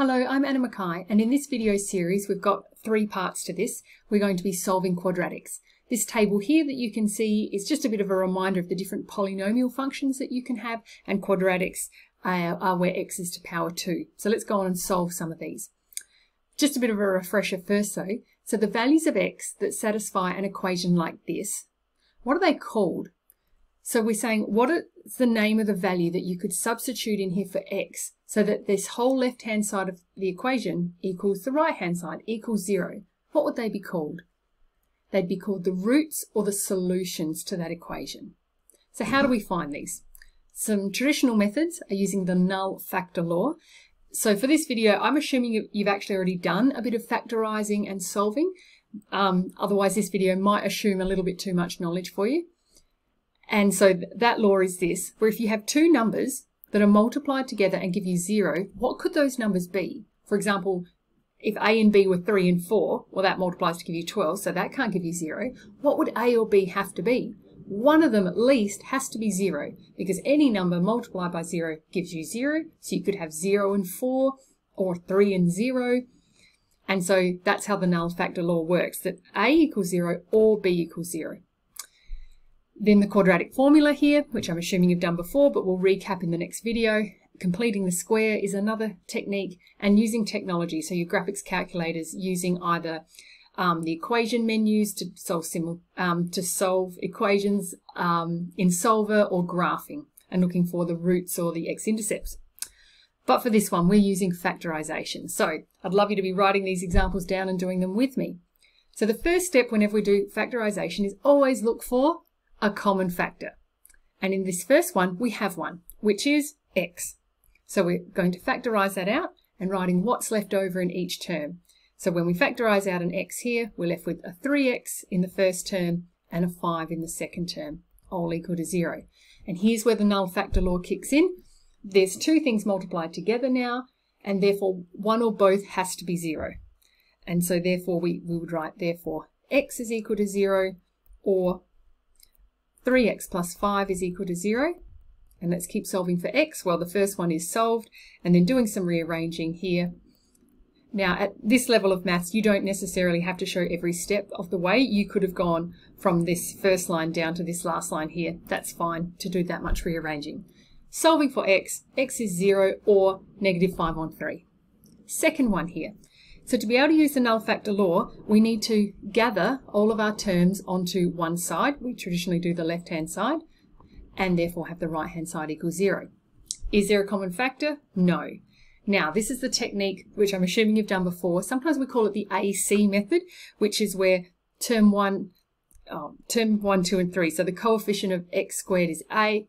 Hello, I'm Anna McKie and in this video series we've got three parts to this. We're going to be solving quadratics. This table here that you can see is just a bit of a reminder of the different polynomial functions that you can have and quadratics are, are where x is to power 2. So let's go on and solve some of these. Just a bit of a refresher first though. So the values of x that satisfy an equation like this, what are they called? So we're saying what is the name of the value that you could substitute in here for x so that this whole left-hand side of the equation equals the right-hand side, equals zero. What would they be called? They'd be called the roots or the solutions to that equation. So how do we find these? Some traditional methods are using the null factor law. So for this video, I'm assuming you've actually already done a bit of factorizing and solving. Um, otherwise, this video might assume a little bit too much knowledge for you. And so that law is this, where if you have two numbers that are multiplied together and give you zero, what could those numbers be? For example, if A and B were 3 and 4, well, that multiplies to give you 12, so that can't give you 0. What would A or B have to be? One of them at least has to be 0, because any number multiplied by 0 gives you 0. So you could have 0 and 4, or 3 and 0. And so that's how the null factor law works, that A equals 0 or B equals 0. Then the quadratic formula here, which I'm assuming you've done before, but we'll recap in the next video. Completing the square is another technique and using technology. So your graphics calculators using either um, the equation menus to solve um, to solve equations um, in Solver or graphing and looking for the roots or the x-intercepts. But for this one, we're using factorization. So I'd love you to be writing these examples down and doing them with me. So the first step whenever we do factorization is always look for a common factor. And in this first one, we have one, which is x. So we're going to factorize that out and writing what's left over in each term. So when we factorize out an x here, we're left with a 3x in the first term and a 5 in the second term, all equal to 0. And here's where the null factor law kicks in. There's two things multiplied together now, and therefore one or both has to be 0. And so therefore we, we would write therefore x is equal to 0 or 3x plus 5 is equal to 0. And let's keep solving for x. Well, the first one is solved, and then doing some rearranging here. Now, at this level of maths, you don't necessarily have to show every step of the way. You could have gone from this first line down to this last line here. That's fine to do that much rearranging. Solving for x, x is 0 or negative 5 on 3. Second one here. So to be able to use the null factor law, we need to gather all of our terms onto one side. We traditionally do the left-hand side, and therefore have the right-hand side equal zero. Is there a common factor? No. Now, this is the technique which I'm assuming you've done before. Sometimes we call it the AC method, which is where term one, oh, term one, two, and three. So the coefficient of x squared is a,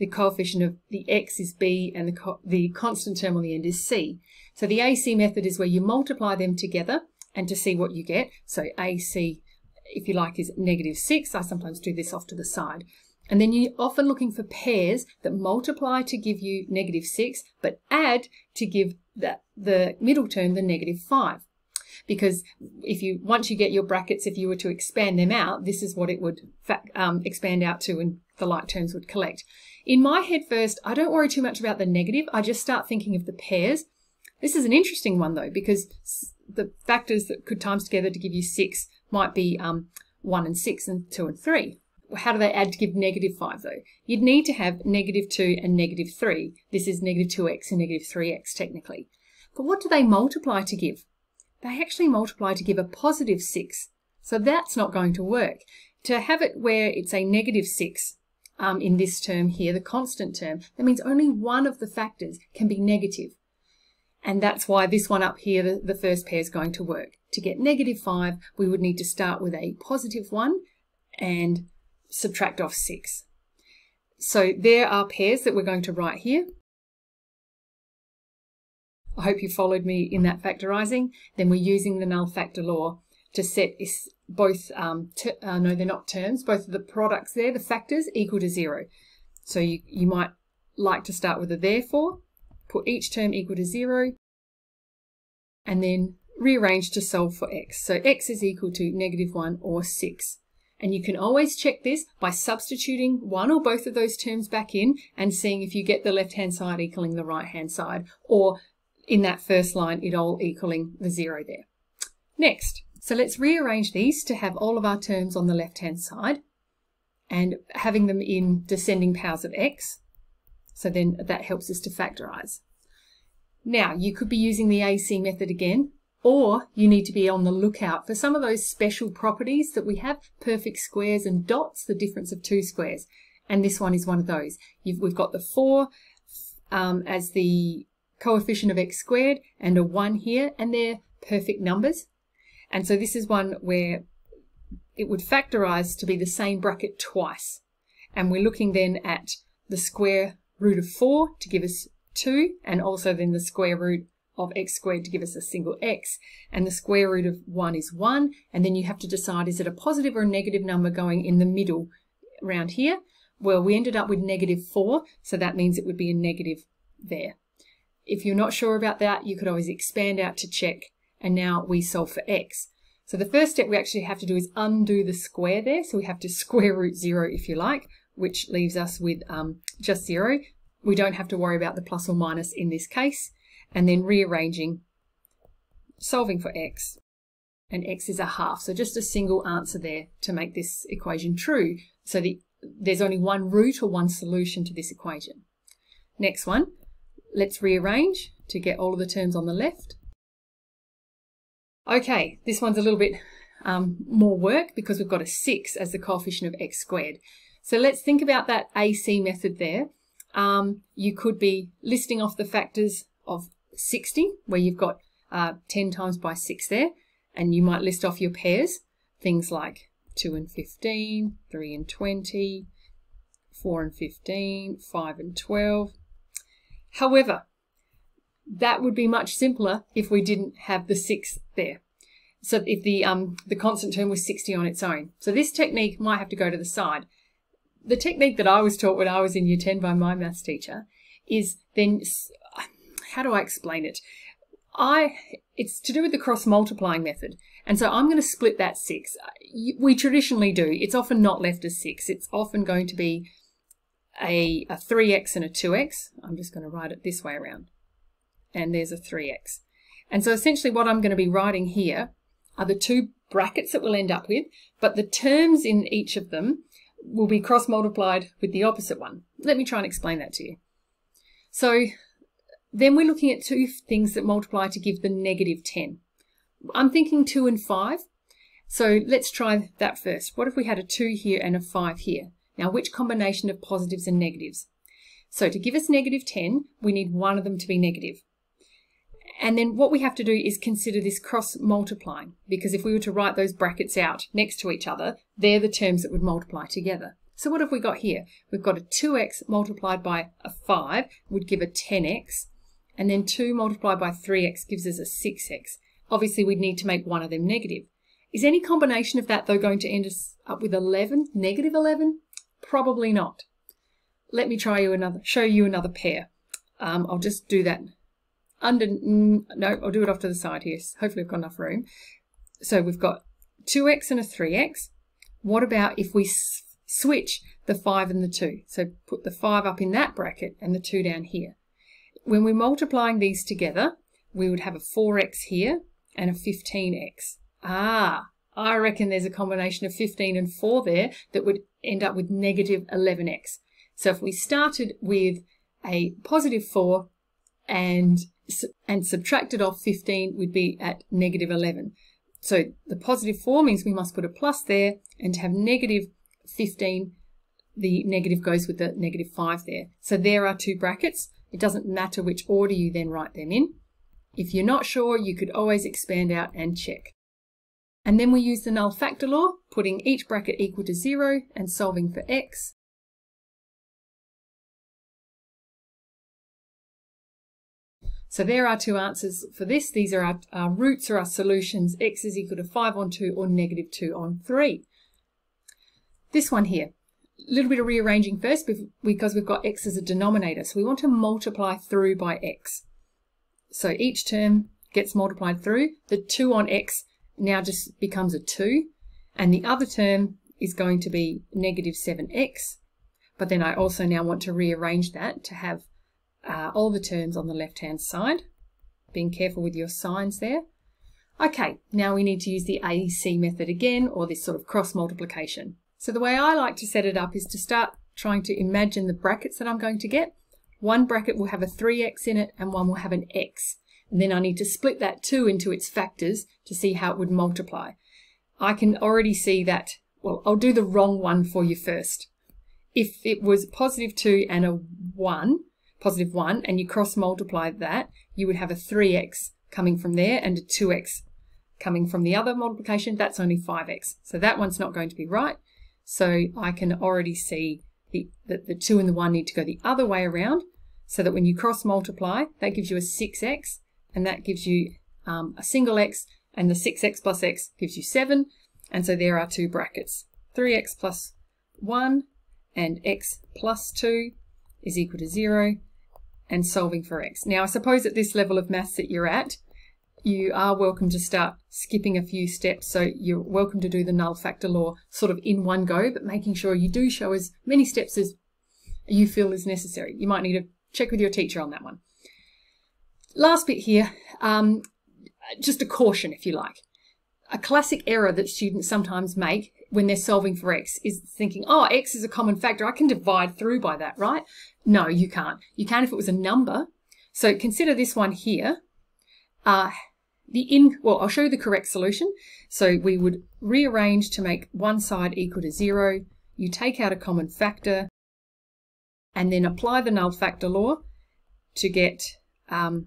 the coefficient of the x is b, and the, co the constant term on the end is c. So the AC method is where you multiply them together and to see what you get. So AC, if you like, is negative 6. I sometimes do this off to the side. And then you're often looking for pairs that multiply to give you negative 6, but add to give that, the middle term the negative 5. Because if you once you get your brackets, if you were to expand them out, this is what it would um, expand out to and the like terms would collect. In my head first, I don't worry too much about the negative. I just start thinking of the pairs this is an interesting one though, because the factors that could times together to give you 6 might be um, 1 and 6 and 2 and 3. How do they add to give negative 5 though? You'd need to have negative 2 and negative 3. This is negative 2x and negative 3x technically. But what do they multiply to give? They actually multiply to give a positive 6. So that's not going to work. To have it where it's a negative 6 um, in this term here, the constant term, that means only one of the factors can be negative. And that's why this one up here, the, the first pair is going to work. To get negative 5, we would need to start with a positive 1 and subtract off 6. So there are pairs that we're going to write here. I hope you followed me in that factorising. Then we're using the null factor law to set is both, um, uh, no, they're not terms, both of the products there, the factors, equal to 0. So you, you might like to start with a therefore, put each term equal to 0, and then rearrange to solve for x. So x is equal to negative 1 or 6. And you can always check this by substituting one or both of those terms back in and seeing if you get the left-hand side equaling the right-hand side. Or in that first line, it all equaling the zero there. Next, so let's rearrange these to have all of our terms on the left-hand side and having them in descending powers of x. So then that helps us to factorize. Now, you could be using the AC method again, or you need to be on the lookout for some of those special properties that we have, perfect squares and dots, the difference of two squares. And this one is one of those. You've, we've got the 4 um, as the coefficient of x squared and a 1 here, and they're perfect numbers. And so this is one where it would factorize to be the same bracket twice. And we're looking then at the square root of 4 to give us 2, and also then the square root of x squared to give us a single x, and the square root of 1 is 1, and then you have to decide is it a positive or a negative number going in the middle around here. Well, we ended up with negative 4, so that means it would be a negative there. If you're not sure about that, you could always expand out to check, and now we solve for x. So the first step we actually have to do is undo the square there, so we have to square root 0 if you like, which leaves us with um, just 0. We don't have to worry about the plus or minus in this case. And then rearranging, solving for x, and x is a half. So just a single answer there to make this equation true. So the, there's only one root or one solution to this equation. Next one, let's rearrange to get all of the terms on the left. Okay, this one's a little bit um, more work because we've got a 6 as the coefficient of x squared. So let's think about that AC method there. Um, you could be listing off the factors of 60, where you've got uh, 10 times by 6 there, and you might list off your pairs, things like 2 and 15, 3 and 20, 4 and 15, 5 and 12. However, that would be much simpler if we didn't have the 6 there. So if the, um, the constant term was 60 on its own. So this technique might have to go to the side the technique that I was taught when I was in year 10 by my maths teacher is then, how do I explain it? I, it's to do with the cross multiplying method. And so I'm going to split that six. We traditionally do. It's often not left as six. It's often going to be a, a 3x and a 2x. I'm just going to write it this way around. And there's a 3x. And so essentially what I'm going to be writing here are the two brackets that we'll end up with, but the terms in each of them will be cross multiplied with the opposite one. Let me try and explain that to you. So then we're looking at two things that multiply to give the negative 10. I'm thinking 2 and 5. So let's try that first. What if we had a 2 here and a 5 here? Now, which combination of positives and negatives? So to give us negative 10, we need one of them to be negative. And then what we have to do is consider this cross multiplying, because if we were to write those brackets out next to each other, they're the terms that would multiply together. So what have we got here? We've got a 2x multiplied by a 5 would give a 10x, and then 2 multiplied by 3x gives us a 6x. Obviously, we'd need to make one of them negative. Is any combination of that, though, going to end us up with 11, negative 11? Probably not. Let me try you another, show you another pair. Um, I'll just do that under, no, I'll do it off to the side here. Hopefully I've got enough room. So we've got 2x and a 3x. What about if we switch the 5 and the 2? So put the 5 up in that bracket and the 2 down here. When we're multiplying these together, we would have a 4x here and a 15x. Ah, I reckon there's a combination of 15 and 4 there that would end up with negative 11x. So if we started with a positive 4 and and subtracted off 15 we'd be at negative 11. So the positive 4 means we must put a plus there, and to have negative 15, the negative goes with the negative 5 there. So there are two brackets. It doesn't matter which order you then write them in. If you're not sure, you could always expand out and check. And then we use the null factor law, putting each bracket equal to 0 and solving for x. So there are two answers for this. These are our, our roots or our solutions. x is equal to 5 on 2 or negative 2 on 3. This one here, a little bit of rearranging first because we've got x as a denominator. So we want to multiply through by x. So each term gets multiplied through. The 2 on x now just becomes a 2. And the other term is going to be negative 7x. But then I also now want to rearrange that to have uh, all the terms on the left hand side. being careful with your signs there. Okay, now we need to use the AEC method again, or this sort of cross multiplication. So the way I like to set it up is to start trying to imagine the brackets that I'm going to get. One bracket will have a 3x in it and one will have an x. And then I need to split that 2 into its factors to see how it would multiply. I can already see that, well, I'll do the wrong one for you first. If it was positive 2 and a 1, positive 1, and you cross multiply that, you would have a 3x coming from there and a 2x coming from the other multiplication. That's only 5x. So that one's not going to be right. So I can already see the, that the 2 and the 1 need to go the other way around so that when you cross multiply, that gives you a 6x and that gives you um, a single x and the 6x plus x gives you 7. And so there are two brackets. 3x plus 1 and x plus 2 is equal to 0 and solving for x. Now I suppose at this level of maths that you're at, you are welcome to start skipping a few steps. So you're welcome to do the null factor law sort of in one go, but making sure you do show as many steps as you feel is necessary. You might need to check with your teacher on that one. Last bit here, um, just a caution if you like. A classic error that students sometimes make when they're solving for x is thinking, oh, x is a common factor. I can divide through by that, right? No, you can't. You can if it was a number. So consider this one here. Uh, the in, well, I'll show you the correct solution. So we would rearrange to make one side equal to zero. You take out a common factor and then apply the null factor law to get um,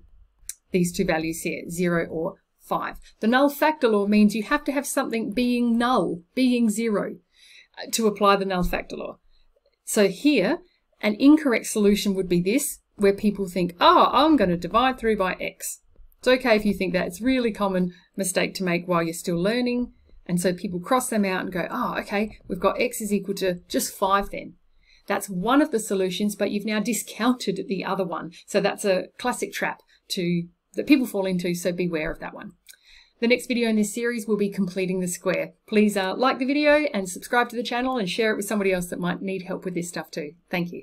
these two values here, zero or five. The null factor law means you have to have something being null, being zero, uh, to apply the null factor law. So here, an incorrect solution would be this, where people think, oh, I'm going to divide through by x. It's okay if you think that. It's really common mistake to make while you're still learning. And so people cross them out and go, oh, okay, we've got x is equal to just 5 then. That's one of the solutions, but you've now discounted the other one. So that's a classic trap to that people fall into, so beware of that one. The next video in this series will be completing the square. Please uh, like the video and subscribe to the channel and share it with somebody else that might need help with this stuff too. Thank you.